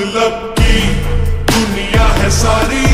मतलब की दुनिया है सारी।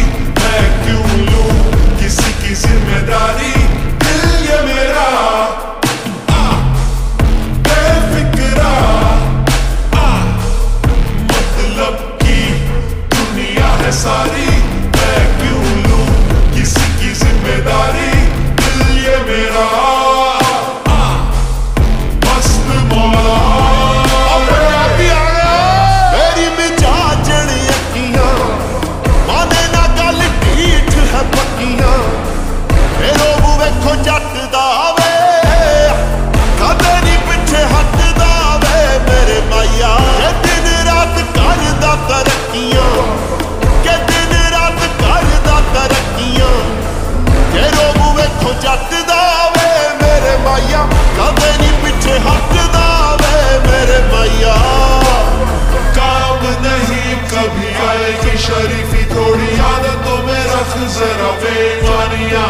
जरा बेमानिया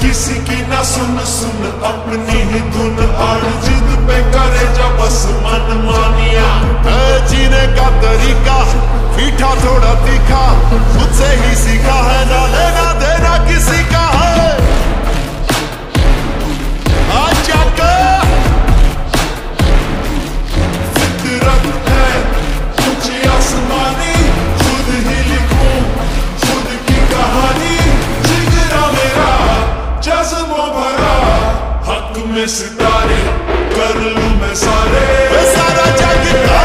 किसी की ना सुन सुन अपनी ही धुन और जिद पे करे जा बस मन मानिया है जीने का तरीका मीठा थोड़ा तीखा मुझसे ही सीखा है ना सितारे कर लूँ मैं सारे। सारा जग